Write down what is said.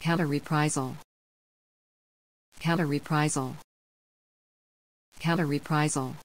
Counter reprisal. Counter reprisal. Counter reprisal.